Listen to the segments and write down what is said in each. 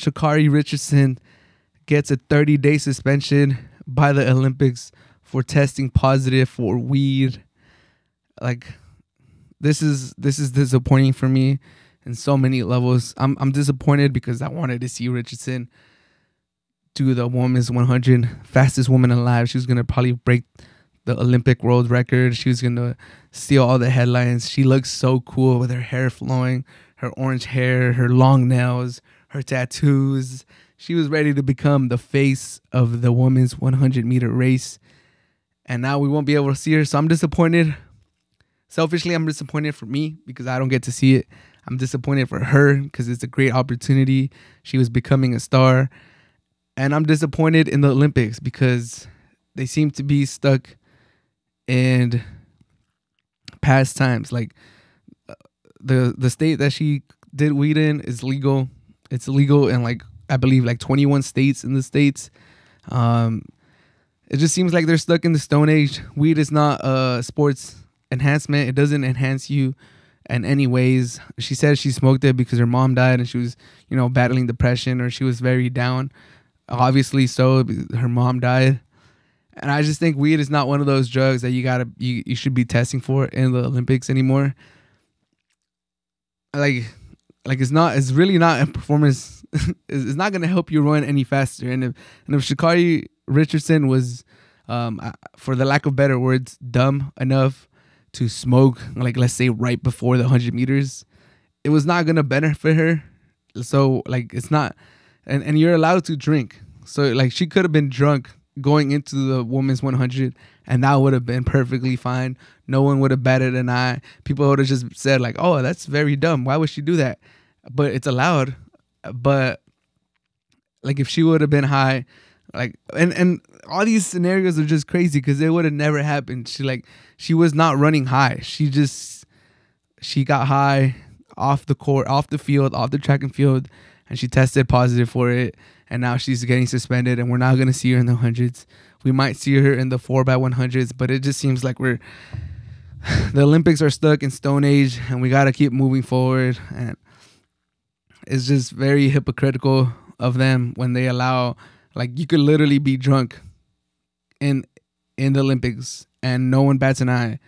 Sha'Carri Richardson gets a 30 day suspension by the Olympics for testing positive for weed. Like this is this is disappointing for me in so many levels. I'm I'm disappointed because I wanted to see Richardson do the women's 100 fastest woman alive. She was gonna probably break the Olympic world record. She was gonna steal all the headlines. She looks so cool with her hair flowing, her orange hair, her long nails, her tattoos. She was ready to become the face of the women's 100 meter race. And now we won't be able to see her. So I'm disappointed. Selfishly, I'm disappointed for me because I don't get to see it. I'm disappointed for her because it's a great opportunity. She was becoming a star. And I'm disappointed in the Olympics because they seem to be stuck in past times. Like uh, the the state that she did weed in is legal. It's legal in like I believe like 21 states in the states. Um, it just seems like they're stuck in the stone age. Weed is not a sports enhancement. It doesn't enhance you in any ways. She said she smoked it because her mom died and she was, you know, battling depression or she was very down. Obviously, so her mom died. And I just think weed is not one of those drugs that you gotta you, you should be testing for in the Olympics anymore. Like like it's not it's really not a performance it's not gonna help you run any faster. And if and if Sha'Carri Richardson was um for the lack of better words, dumb enough to smoke, like let's say right before the hundred meters, it was not gonna benefit her. So like it's not and, and you're allowed to drink. So like she could have been drunk going into the women's 100 and that would have been perfectly fine. No one would have batted an eye. People would have just said like oh that's very dumb. Why would she do that? But it's allowed. But like if she would have been high like and and all these scenarios are just crazy because it would have never happened. She like she was not running high. She just she got high off the court off the field off the track and field and she tested positive for it and now she's getting suspended and we're not going to see her in the hundreds. We might see her in the 4 by 100s but it just seems like we're the olympics are stuck in stone age and we got to keep moving forward. And it's just very hypocritical of them when they allow like you could literally be drunk in in the olympics and no one bats an eye.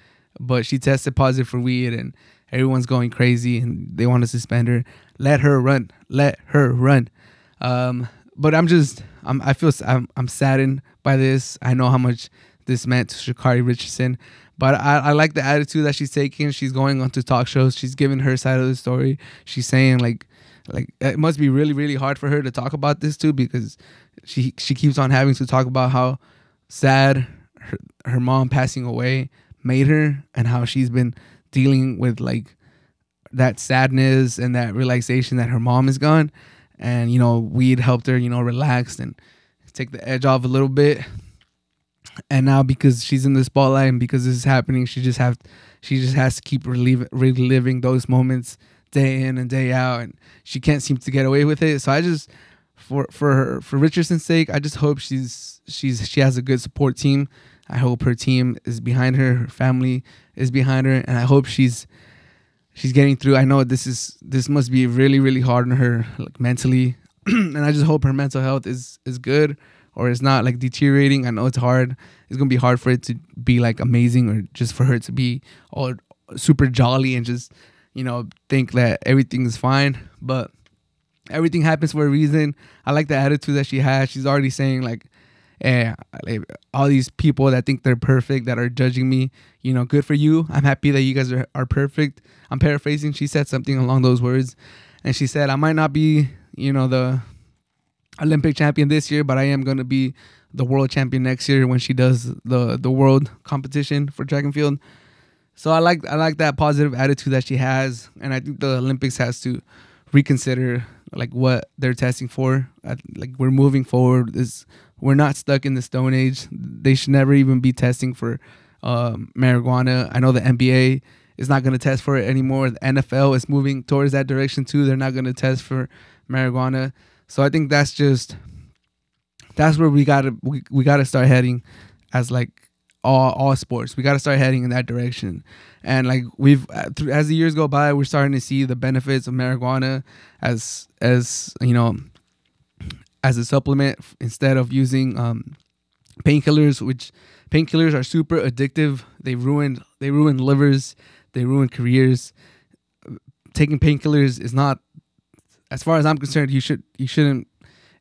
But she tested positive for weed and everyone's going crazy and they want to suspend her let her run let her run um but I'm just I'm I feel I'm I'm saddened by this. I know how much this meant to Sha'Carri Richardson, but I, I like the attitude that she's taking. She's going on to talk shows. She's giving her side of the story. She's saying like like it must be really really hard for her to talk about this too because she she keeps on having to talk about how sad her, her mom passing away made her and how she's been dealing with like that sadness and that realization that her mom is gone. And you know weed helped her you know relax and take the edge off a little bit. And now because she's in the spotlight and because this is happening she just have she just has to keep reliving those moments day in and day out. And she can't seem to get away with it. So i just for for her for richardson's sake i just hope she's she's she has a good support team i hope her team is behind her her family is behind her and i hope she's she's getting through. I know this is this must be really really hard on her like mentally, and I just hope her mental health is is good or it's not like deteriorating. I know it's hard. It's gonna be hard for it to be like amazing or just for her to be all super jolly and just you know think that everything is fine. But everything happens for a reason. I like the attitude that she has. She's already saying like and all these people that think they're perfect that are judging me you know good for you. I'm happy that you guys are, are perfect. I'm paraphrasing. She said something along those words. And she said i might not be you know the olympic champion this year but i am going to be the world champion next year when she does the the world competition for track and field. So i like i like that positive attitude that she has. And i think the olympics has to reconsider like what they're testing for. Like we're moving forward. Is we're not stuck in the stone age. They should never even be testing for um, marijuana. I know the NBA is not going to test for it anymore. The NFL is moving towards that direction too. They're not going to test for marijuana. So I think that's just that's where we gotta we, we gotta start heading as like all all sports. We gotta start heading in that direction. And like we've as the years go by, we're starting to see the benefits of marijuana as as you know as a supplement instead of using um, painkillers, which painkillers are super addictive. They ruin they ruin livers, they ruin careers. Taking painkillers is not, as far as I'm concerned, you should you shouldn't.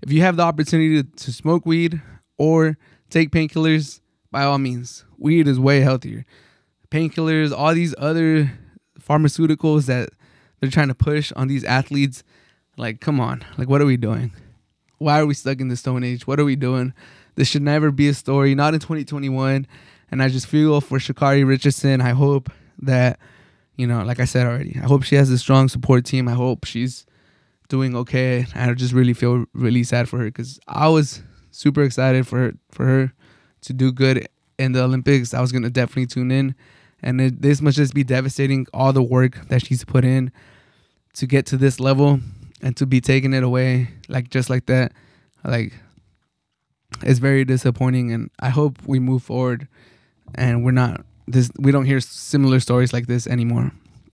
If you have the opportunity to, to smoke weed or take painkillers, by all means, weed is way healthier. Painkillers, all these other pharmaceuticals that they're trying to push on these athletes, like, come on, like, what are we doing? Why are we stuck in the stone age? What are we doing? This should never be a story, not in 2021. And I just feel for Sha'Carri Richardson. I hope that, you know, like I said already, I hope she has a strong support team. I hope she's doing okay. I just really feel really sad for her because I was super excited for her, for her to do good in the Olympics. I was gonna definitely tune in, and it, this must just be devastating. All the work that she's put in to get to this level and to be taking it away like just like that, like it's very disappointing. And I hope we move forward, and we're not this. We don't hear similar stories like this anymore.